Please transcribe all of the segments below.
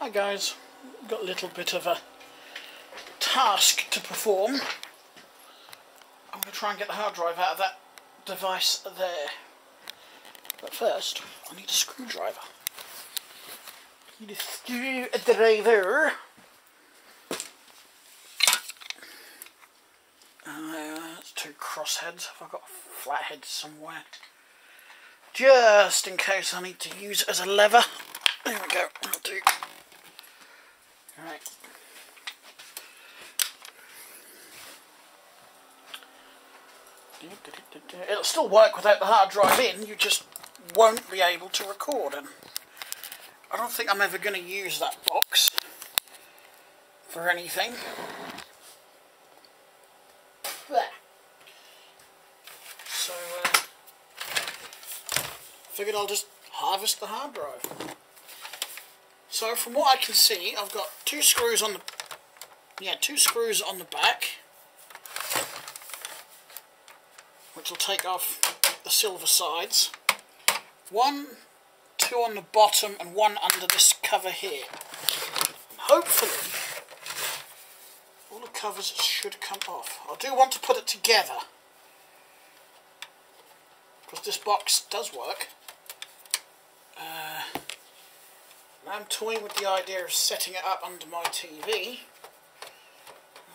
Hi guys, got a little bit of a task to perform. I'm going to try and get the hard drive out of that device there. But first, I need a screwdriver. I need a screwdriver. Uh, two crossheads. Have I got a flathead somewhere? Just in case I need to use it as a lever. There we go, that'll do. It'll still work without the hard drive in, you just won't be able to record. And I don't think I'm ever going to use that box for anything. So, uh, figured I'll just harvest the hard drive. So from what I can see, I've got two screws on the, yeah, two screws on the back, which will take off the silver sides. One, two on the bottom, and one under this cover here. And hopefully, all the covers should come off. I do want to put it together, because this box does work. Uh, I'm toying with the idea of setting it up under my TV.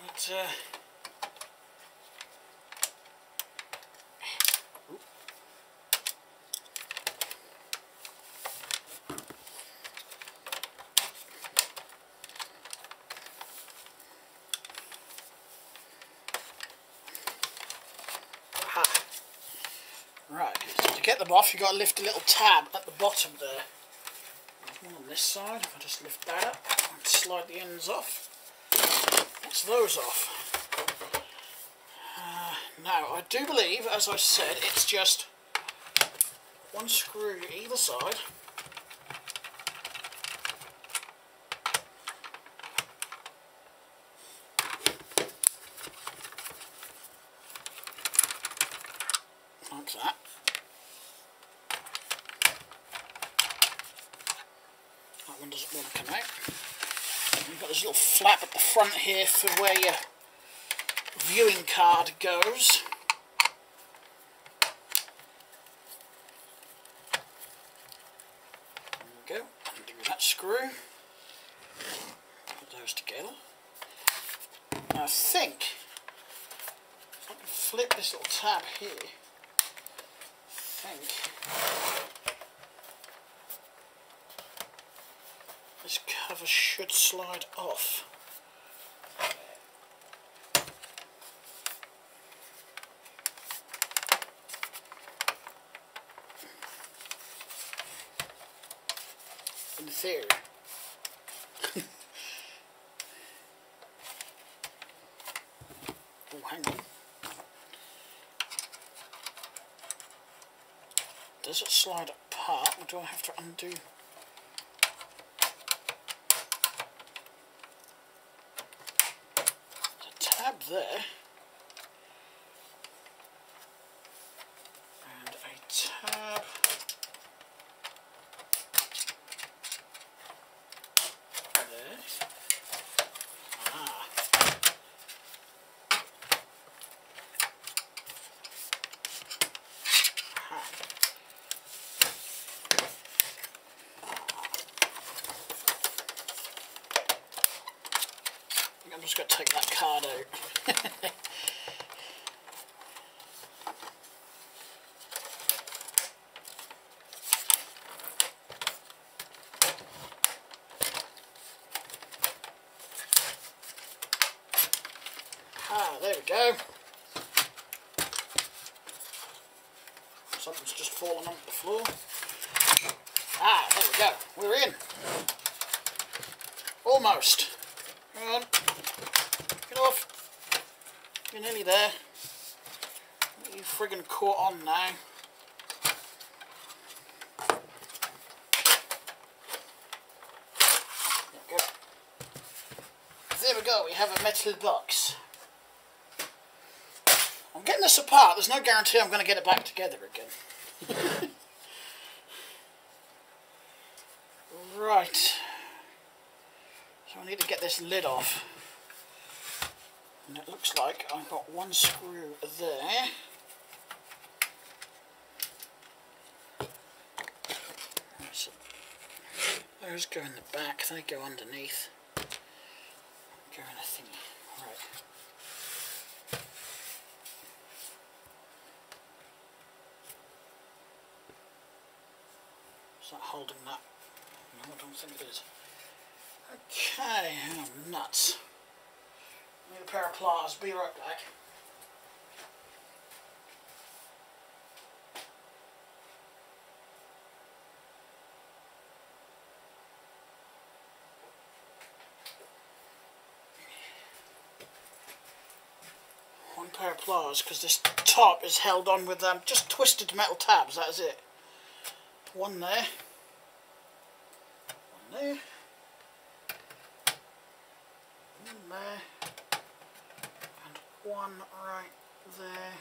But, uh, Right, so to get them off you've got to lift a little tab at the bottom there this side. If I just lift that up and slide the ends off, that's those off. Uh, now, I do believe, as I said, it's just one screw either side. Like that. That one doesn't want to come out. This little flap at the front here for where your viewing card goes. There we go. Undo that screw. Put those together. Now I think if I can flip this little tab here, I think this cover should slide off. In theory. oh, hang on. Does it slide apart or do I have to undo? tab there and a tab there. Ah. I'm just going to take that card out. Ah, there we go. Something's just fallen onto the floor. Ah, there we go. We're in. Almost. Hang on. Get off. You're nearly there. You friggin' caught on now. There we go. There we go, we have a metal box. I'm getting this apart, there's no guarantee I'm going to get it back together again. right. So I need to get this lid off. And it looks like I've got one screw there. Those go in the back, they go underneath. Go in a thingy. Is that holding that? No, I don't think it is. Okay, oh, nuts. Need a pair of pliers, be right back. One pair of pliers because this top is held on with um, just twisted metal tabs, that is it. One there. One there. One there. One right there.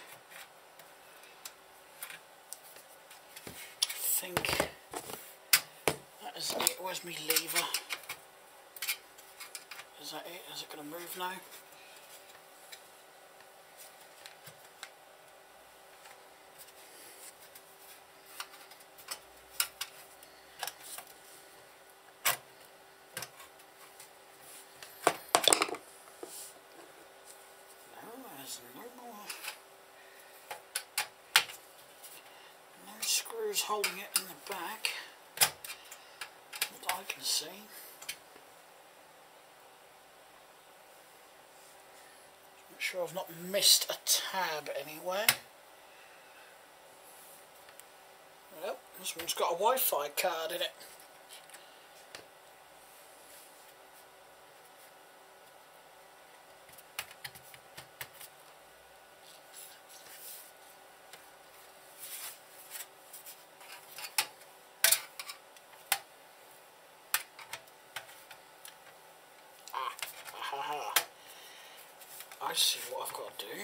I think that is it. Where's my lever? Is that it? Is it going to move now? No, there's no more. No screws holding it in the back. That I can see. Make sure I've not missed a tab anywhere. Yep, this one's got a Wi-Fi card in it. Ah, ha ha. I see what I've got to do.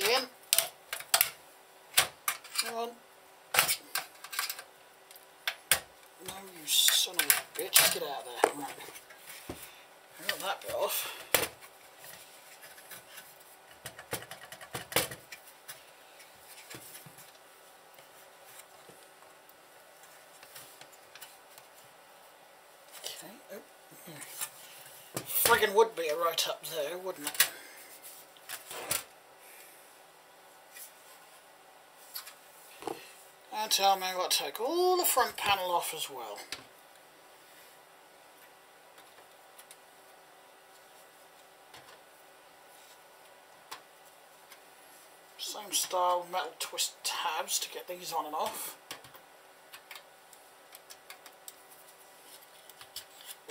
Nearly in. Come on. No, you son of a bitch. Get out of there. Right. Got that bit off. Okay. Oh. Friggin' would be right up there, wouldn't it? And tell me I got to take all the front panel off as well. Same style metal twist tabs to get these on and off.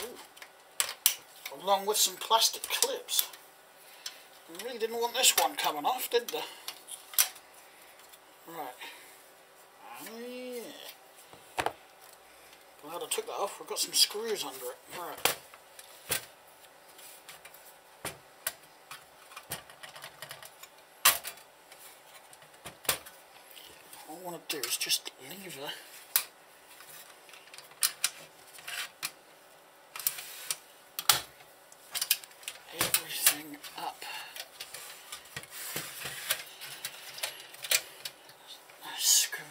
Ooh. Along with some plastic clips. I really didn't want this one coming off, did they? Right. Oh, yeah. Glad I took that off. I've got some screws under it. Right. All I want to do is just lever everything up. Screw.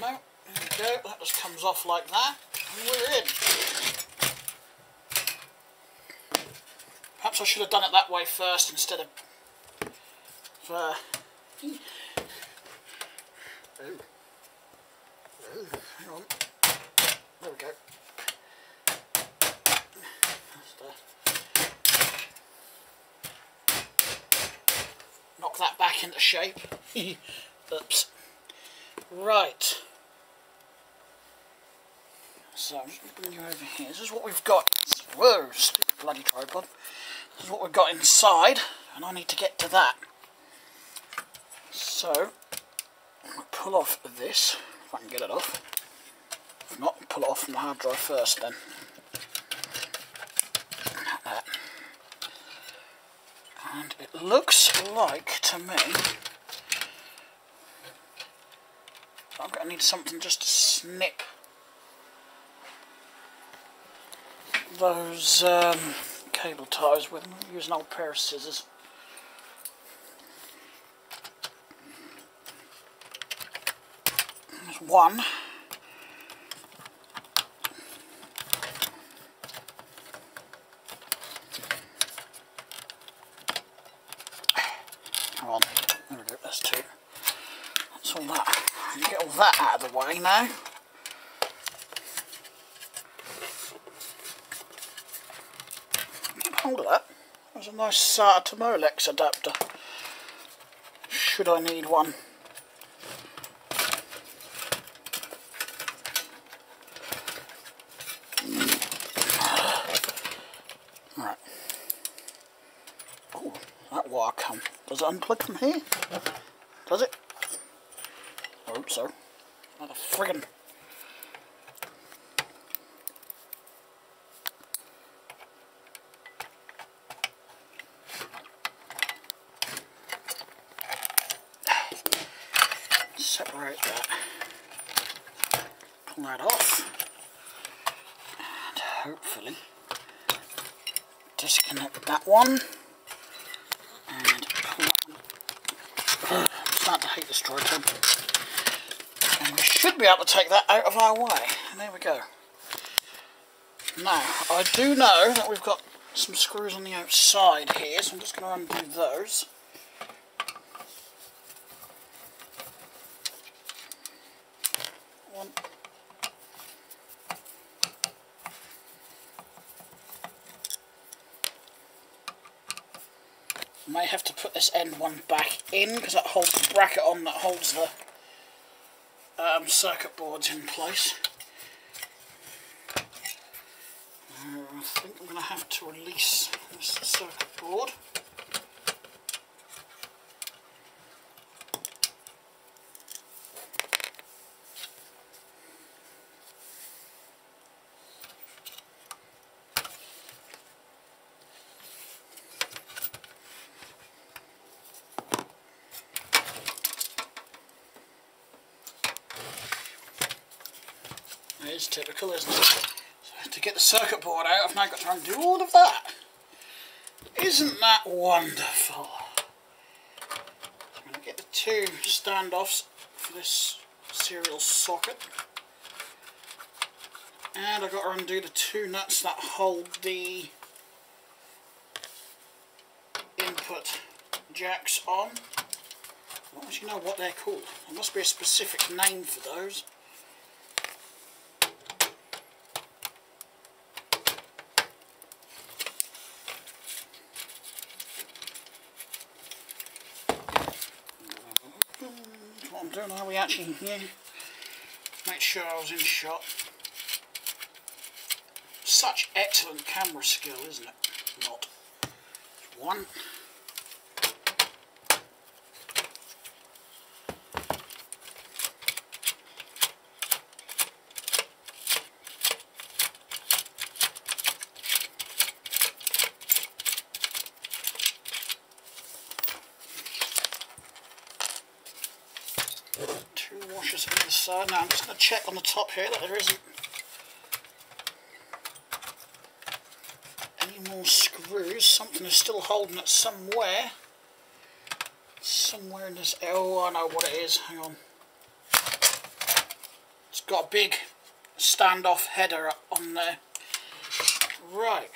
No, there we go. That just comes off like that, and we're in. Perhaps I should have done it that way first instead of. Uh, hang on. There we go. The- Knock that back into shape. Oops. Right. So, I'm just going to bring you over here. This is what we've got. Whoa, bloody tripod. Is what we've got inside, and I need to get to that. So, pull off this, if I can get it off. If not, pull it off from the hard drive first then. And it looks like to me I'm going to need something just to snip those um, cable ties with. them. Use an old pair of scissors. There's one. Come on, there we go, that's two. That's all that. Get all that out of the way now. That. There's a nice SATA to Molex adapter. Should I need one. Right. Oh, that wire come. Does it unplug from here? Does it? I hope so. Another friggin' separate that, pull that off, and hopefully disconnect that one, and pull I'm starting to hate this tripod. And we should be able to take that out of our way. And there we go. Now, I do know that we've got some screws on the outside here, so I'm just going to undo those. one. I may have to put this end one back in because that holds the bracket on that holds the um, circuit boards in place. Uh, I think I'm going to have to release this circuit board. It is typical, isn't it? To get the circuit board out, I've now got to undo all of that. Isn't that wonderful? I'm going to get the two standoffs for this serial socket. And I've got to undo the two nuts that hold the input jacks on. I don't actually know what they're called. There must be a specific name for those. Are we actually here? Make sure I was in shot. Such excellent camera skill, isn't it? Not. One. Two washers on the side. Now I'm just going to check on the top here that there isn't any more screws. Something is still holding it somewhere. Somewhere in this. Oh, I know what it is. Hang on. It's got a big standoff header on there. Right.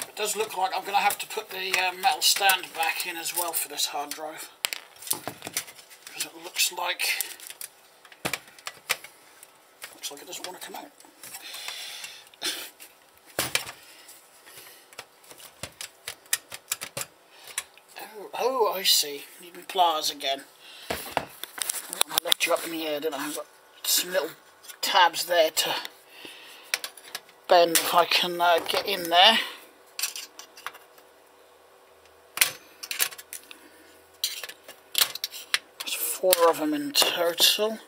It does look like I'm going to have to put the uh, metal stand back in as well for this hard drive. Because it looks like looks like it doesn't want to come out. Oh, Oh, I see. Need me pliers again. I left you up in the air, didn't I? I've got some little tabs there to bend if I can uh, get in there. There's four of them in total.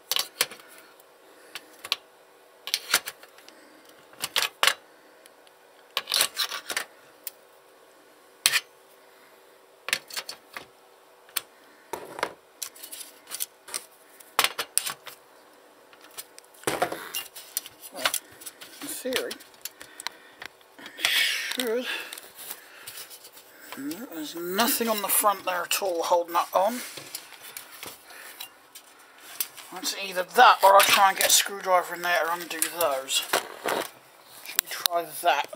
theory, should. There's nothing on the front there at all holding that on. Either that or I'll try and get a screwdriver in there to undo those. Should we try that?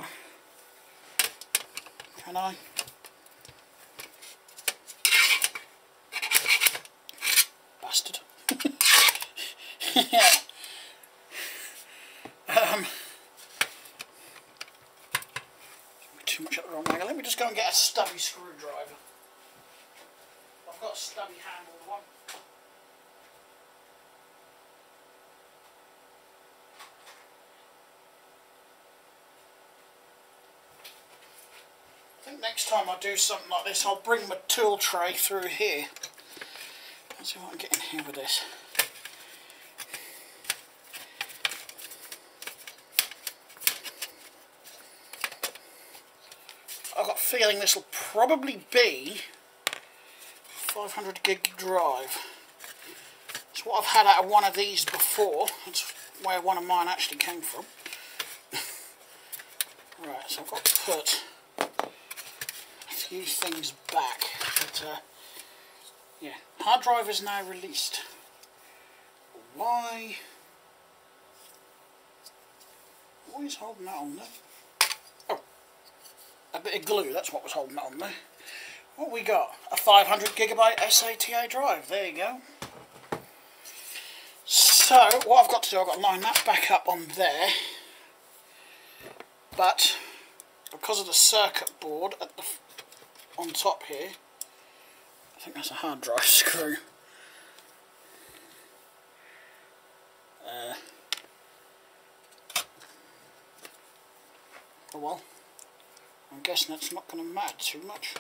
Can I? Bastard. yeah. Um, too much at the wrong angle. Let me just go and get a stubby screwdriver. I've got a stubby handled one. I think next time I do something like this I'll bring my tool tray through here. Let's see what I can get in here with this. I've got a feeling this will probably be 500 gig drive. It's what I've had out of one of these before. That's where one of mine actually came from. right, so I've got to put few things back. But, uh, yeah, hard drive is now released. Why? What is holding that on there? Oh, a bit of glue, that's what was holding it on there. What we got? A 500 gigabyte SATA drive, there you go. So, what I've got to do, I've got to line that back up on there. But, because of the circuit board at the on top here, I think that's a hard drive screw. Uh, oh well. I'm guessing it's not going to matter too much.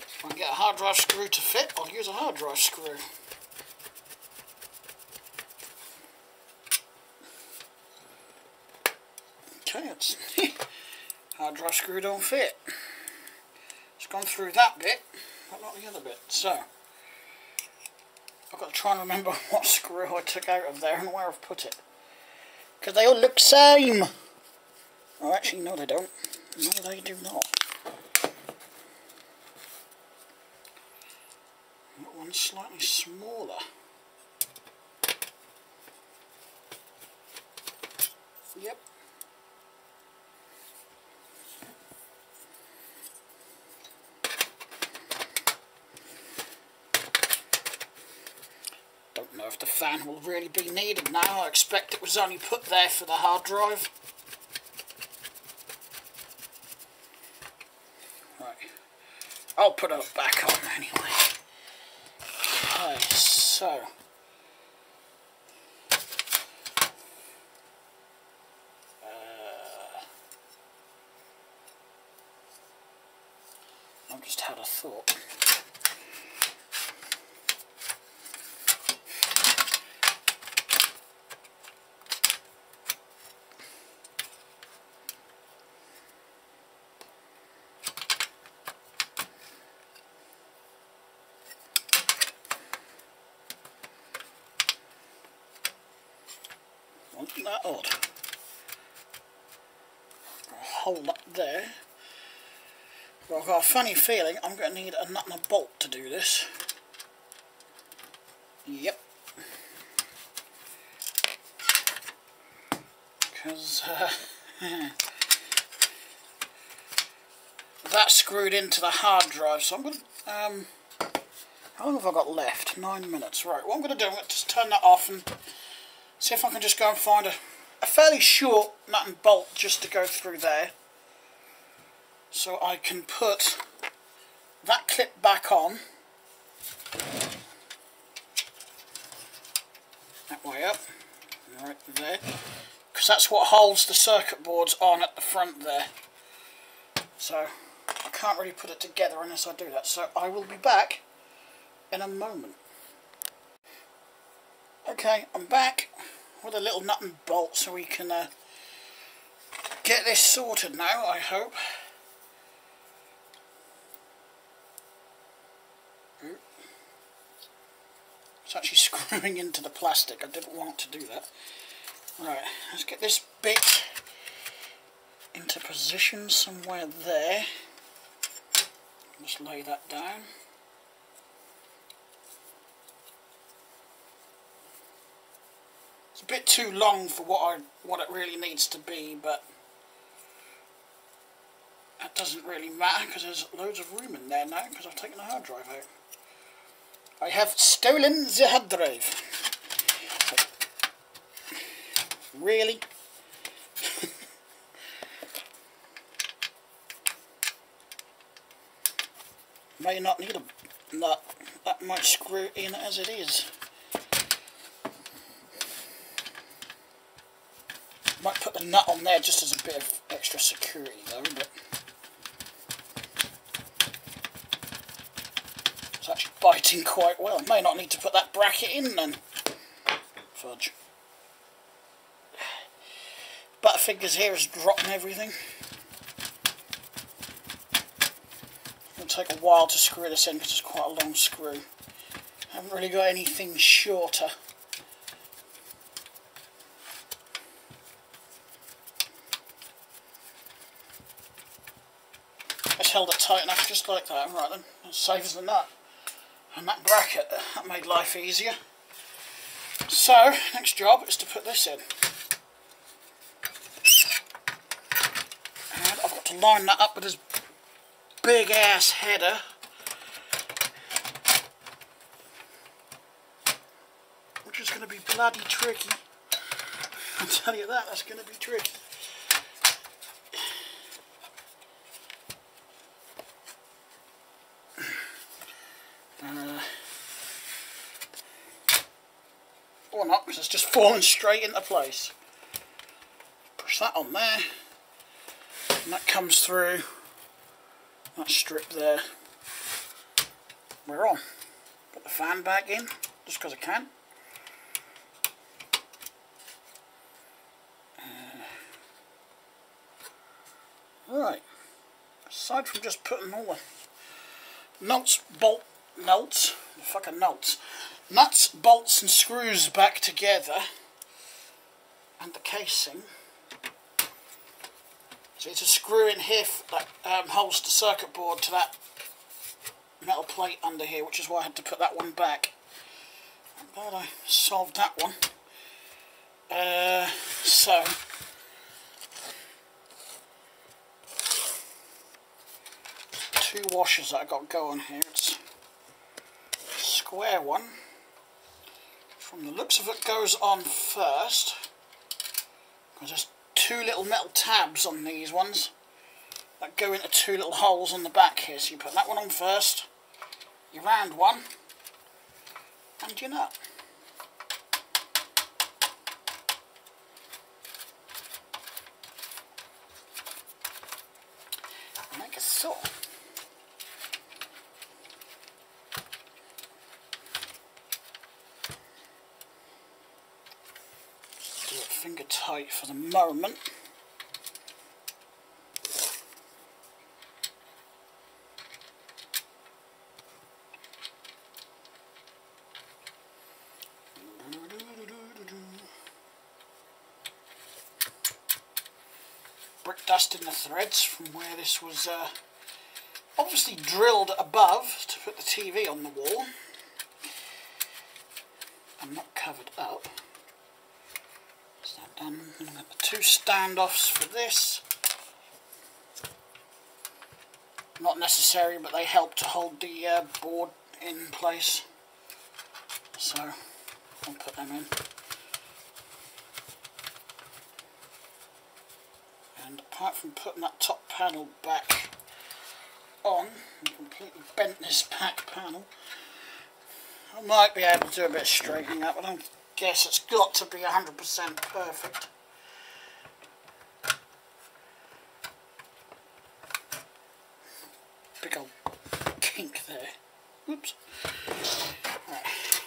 If I can get a hard drive screw to fit, I'll use a hard drive screw. It's hard drive screw don't fit. It's gone through that bit, but not the other bit. So, I've got to try and remember what screw I took out of there and where I've put it. Because they all look same. Oh, actually, no they don't. No, they do not. That one's slightly smaller. Yep. If the fan will really be needed now. I expect it was only put there for the hard drive. Right. I'll put it back on anyway. Okay, so... Uh, I've just had a thought. Odd? hold that there. I've got a funny feeling I'm going to need a nut and a bolt to do this. Yep. Because uh, that's screwed into the hard drive, so I'm going to... Um, how long have I got left? Nine minutes. Right, what I'm going to do, I'm going to just turn that off and See if I can just go and find a fairly short nut and bolt just to go through there. So I can put that clip back on. That way up. Right there. Because that's what holds the circuit boards on at the front there. So I can't really put it together unless I do that. So I will be back in a moment. Okay, I'm back with a little nut and bolt so we can uh, get this sorted now, I hope. It's actually screwing into the plastic. I didn't want to do that. Right, let's get this bit into position somewhere there. Just lay that down. It's a bit too long for what I what it really needs to be, but that doesn't really matter because there's loads of room in there now because I've taken the hard drive out. I have stolen the hard drive. Really? May not need a nut. That might screw in as it is. Put nut on there just as a bit of extra security though, but it's actually biting quite well. May not need to put that bracket in then. Fudge. Butterfingers here is dropping everything. It'll take a while to screw this in because it's quite a long screw. I haven't really got anything shorter. Held it tight enough just like that. Right then, as safe as the nut. And that bracket, that made life easier. So, next job is to put this in. And I've got to line that up with this big ass header. Which is going to be bloody tricky. I'll tell you that, that's going to be tricky. Uh, or not, because it's just falling straight into place. Push that on there and that comes through that strip there. We're on. Put the fan back in, just because I can. Uh, right. Aside from just putting all the nuts, bolt nuts, fucking nuts, nuts, bolts and screws back together, and the casing, so it's a screw in here that um, holds the circuit board to that metal plate under here, which is why I had to put that one back. I'm glad I solved that one. Uh, so, two washers that I got going here. A square one. From the looks of it goes on first. Because there's two little metal tabs on these ones that go into two little holes on the back here. So you put that one on first, your round one, and your nut. Make a saw. finger tight for the moment. Brick dust in the threads from where this was uh, obviously drilled above to put the TV on the wall and not covered up done. the two standoffs for this. Not necessary, but they help to hold the uh, board in place. So, I'll put them in. and apart from putting that top panel back on, and completely bent this back panel, I might be able to do a bit of straightening up, but I guess it's got to be 100% perfect. Big old kink there. Oops. Right.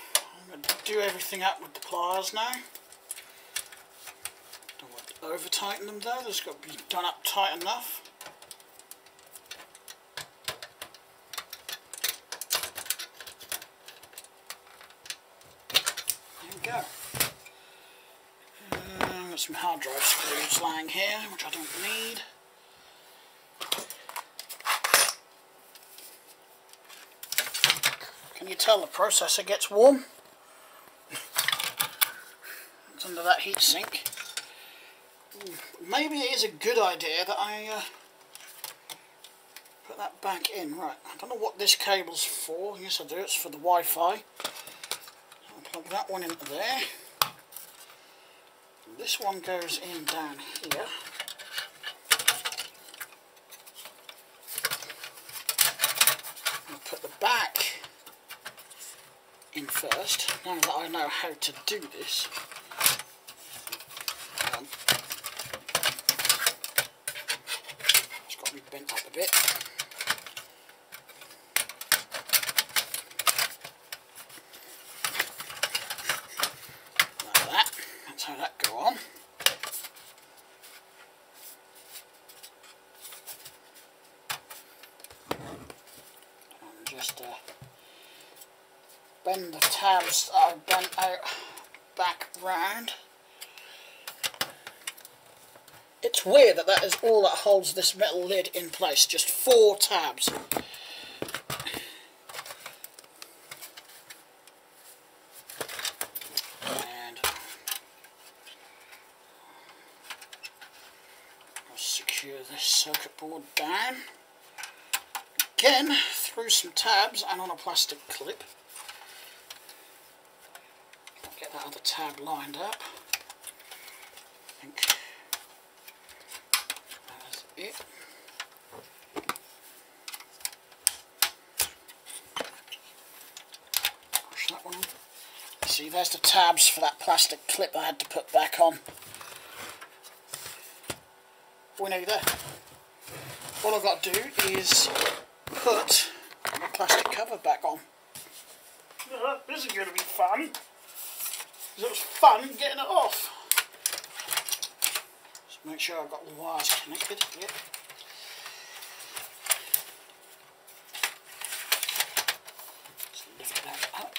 I'm going to do everything up with the pliers now. Don't want to over tighten them though, there's got to be done up tight enough. There we go. Uh, got some hard drive screws lying here, which I don't need. Can you tell the processor gets warm? it's under that heat sink. Maybe it is a good idea that I uh, put that back in. Right, I don't know what this cable's for. Yes I do, it's for the Wi-Fi. I'll plug that one into there. This one goes in down here. I'll put the back in first, now that I know how to do this. Um, it's got to be bent up a bit. Like that. That's how that go on. And just uh, bend the tabs that I've uh, bent out uh, back round. It's weird that that is all that holds this metal lid in place, just four tabs. And I'll secure this circuit board down. Again, through some tabs and on a plastic clip. That other tab lined up. I think that's it. Push that one. See, there's the tabs for that plastic clip I had to put back on. We know there. All I've got to do is put the plastic cover back on. Uh, this is going to be fun. It was fun getting it off. Just make sure I've got the wires connected. Yep. Lift that up.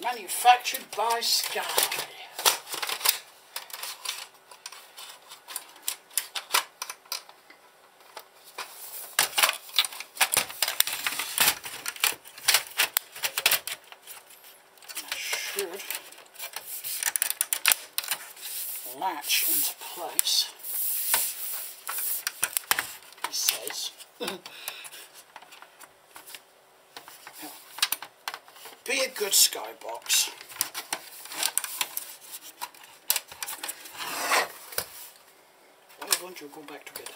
Manufactured by Sky. should into place. It says. Be a good skybox. Why won't you go back together?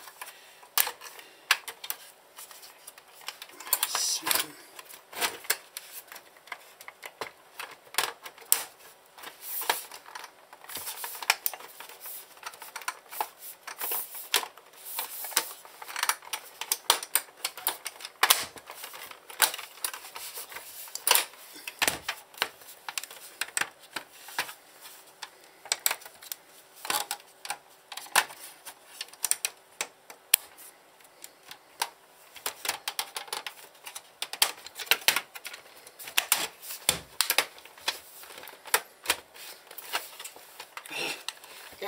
Something.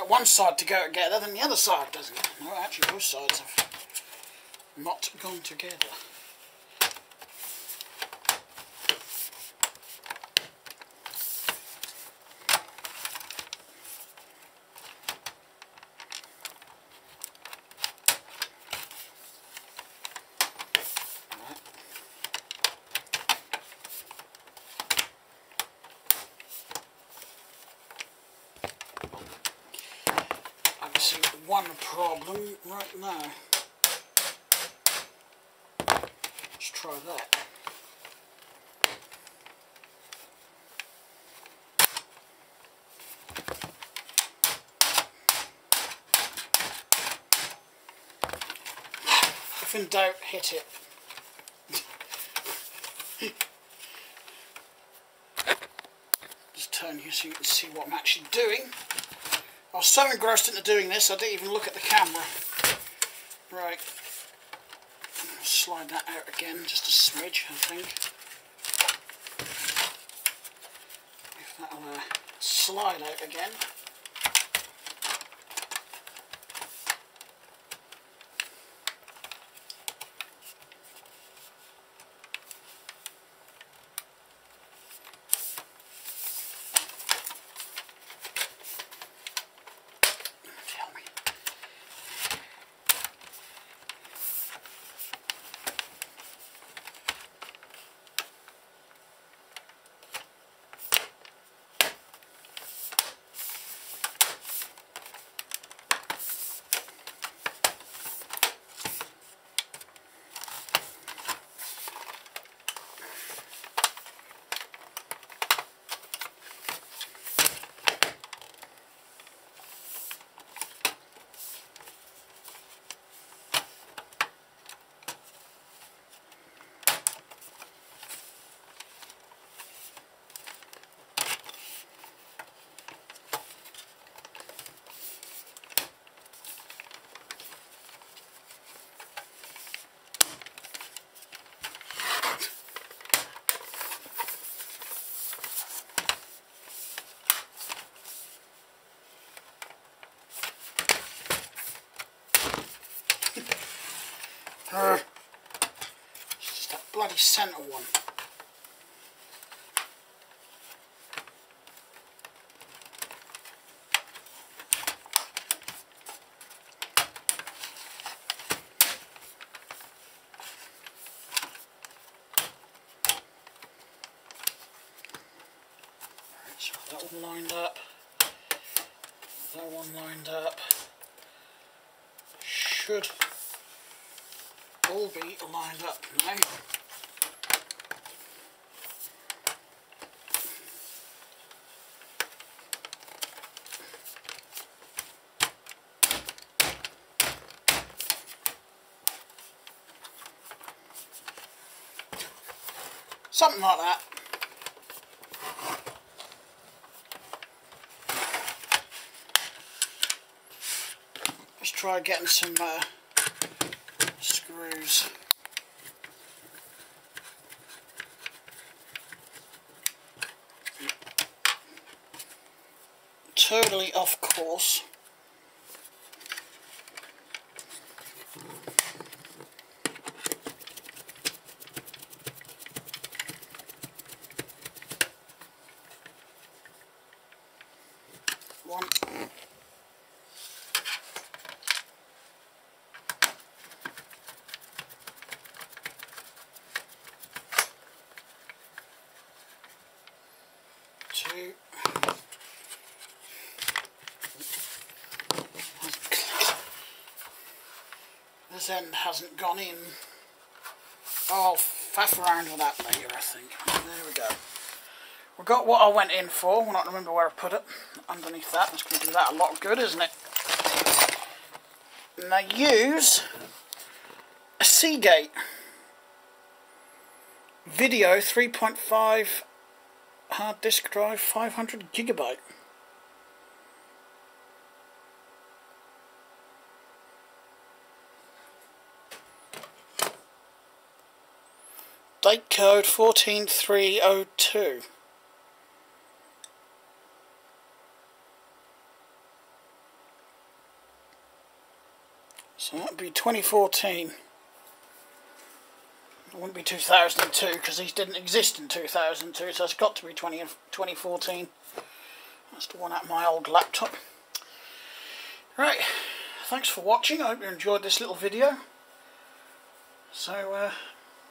get one side to go together, then the other side doesn't. No, actually both sides have not gone together. Right. one problem right now. Let's try that. If in doubt, hit it. Just turn here so you can see what I'm actually doing. I was so engrossed into doing this I didn't even look at the camera. Right. Slide that out again, just a smidge I think. If that'll uh, slide out again. Tell me. Uh, it's just that bloody centre one. That one lined up. That one lined up. Should all be lined up now. Something like that. Let's try getting some uh, screws. Totally off course. One. two. This end hasn't gone in. I'll faff around with that later, I think. There we go. We've got what I went in for. We're not remember where I put it. Underneath that. That's going to do that a lot of good, isn't it? And I use a Seagate video 3.5 hard disk drive 500 gigabyte date code 14302 so that would be 2014 it wouldn't be 2002 because these didn't exist in 2002 so it's got to be 20, 2014 that's the one at my old laptop. Right thanks for watching. I hope you enjoyed this little video. So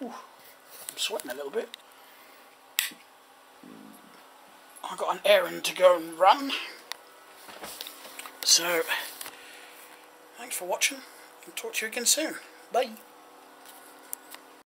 uh, I'm sweating a little bit I've got an errand to go and run so Thanks for watching and talk to you again soon. Bye.